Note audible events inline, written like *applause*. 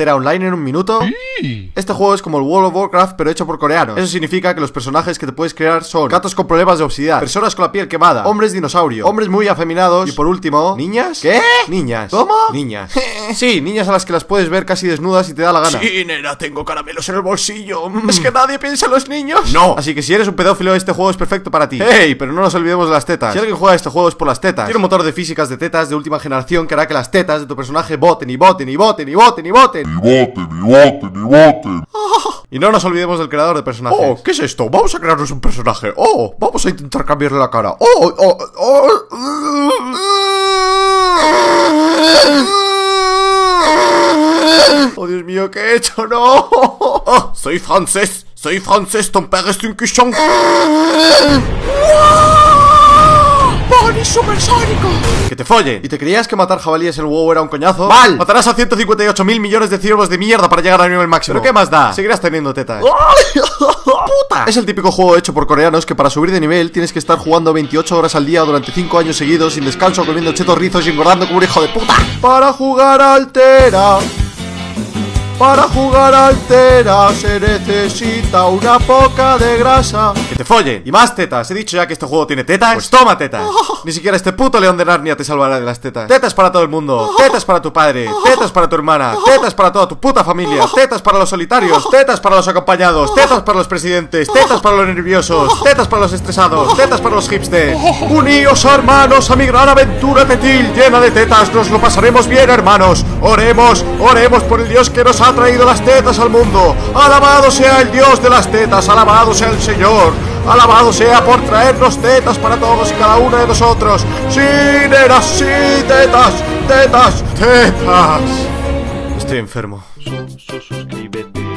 Tera Online en un minuto. Este juego es como el World of Warcraft, pero hecho por coreanos. Eso significa que los personajes que te puedes crear son gatos con problemas de obesidad, personas con la piel quemada, hombres dinosaurio, hombres muy afeminados y por último, niñas. ¿Qué? Niñas. ¿Cómo? Niñas. *laughs* Sí, niñas a las que las puedes ver casi desnudas si te da la gana. Sí, nena, tengo caramelos en el bolsillo. Es que nadie piensa en los niños. No. Así que si eres un pedófilo, este juego es perfecto para ti. ¡Ey! Pero no nos olvidemos de las tetas. Si alguien juega este juego es por las tetas. Tiene un motor de físicas de tetas de última generación que hará que las tetas de tu personaje voten y voten y voten y voten y voten. Y voten, y voten, y voten. Y no nos olvidemos del creador de personajes. Oh, ¿qué es esto? Vamos a crearnos un personaje. Oh, vamos a intentar cambiarle la cara. Oh, oh, oh. Oh, Dios mío, ¿qué he hecho? ¡No! Oh, soy francés. Soy francés. Ton père est un cuchon. ¡Pony supersónico! Que te folle. ¿Y te creías que matar jabalíes en el WoW era un coñazo? ¡Mal! Matarás a 158 mil millones de ciervos de mierda para llegar al nivel máximo. ¿Pero qué más da? Seguirás teniendo tetas. *laughs* ¡Puta! Es el típico juego hecho por coreanos que para subir de nivel tienes que estar jugando 28 horas al día durante 5 años seguidos sin descanso, comiendo chetos rizos y engordando como un hijo de puta. Para jugar altera. Para jugar altera se necesita una poca de grasa. Que te folle. Y más tetas. He dicho ya que este juego tiene tetas. Pues toma tetas. Ni siquiera este puto león de Narnia te salvará de las tetas. Tetas para todo el mundo. Tetas para tu padre. Tetas para tu hermana. Tetas para toda tu puta familia. Tetas para los solitarios. Tetas para los acompañados. Tetas para los presidentes. Tetas para los nerviosos. Tetas para los estresados. Tetas para los hipsters. Uníos, hermanos, a mi gran aventura tetil llena de tetas. Nos lo pasaremos bien, hermanos. Oremos, oremos por el Dios que nos traído las tetas al mundo. Alabado sea el Dios de las tetas, alabado sea el Señor. Alabado sea por traernos tetas para todos y cada uno de nosotros. Sí, nenas, sí, tetas, tetas, tetas. Estoy enfermo. suscríbete